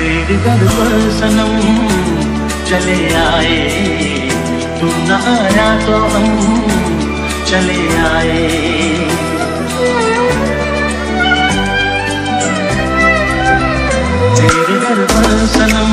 तेरे दर पर सनम चले आए। तुम न तो हम चले आए। तेरे दर पर सनम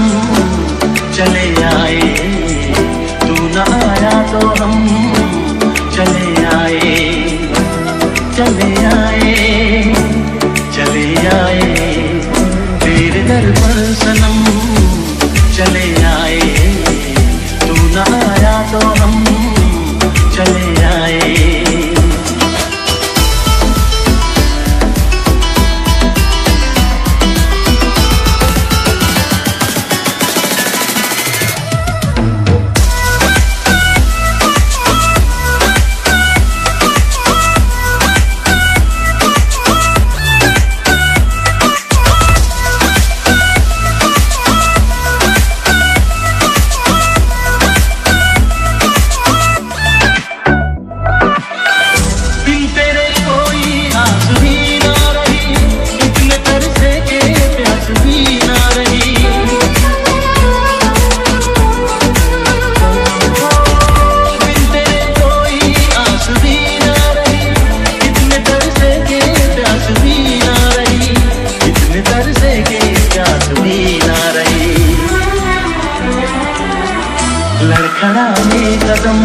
लड़खड़ाए कदम,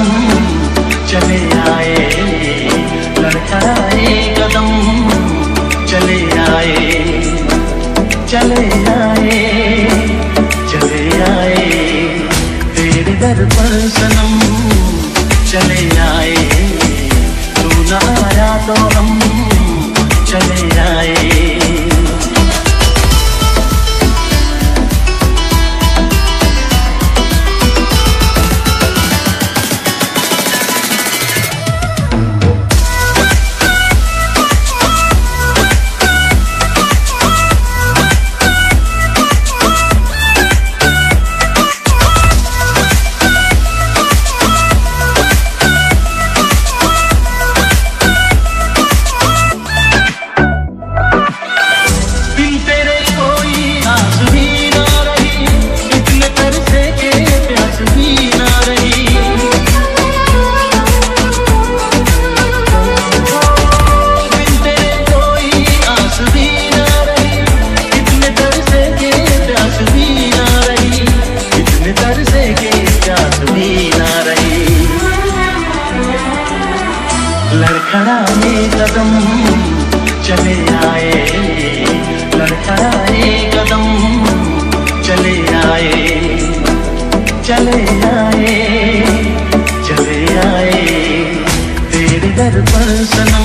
चले आए। लड़खड़ाए कदम, चले आए। चले आए चले आए। तेरे दर पर सनम, चले आए लड़खड़ाए कदम, चले आए। लड़खड़ाए कदम, चले आए। चले आए चले आए। तेरे दर पर सनम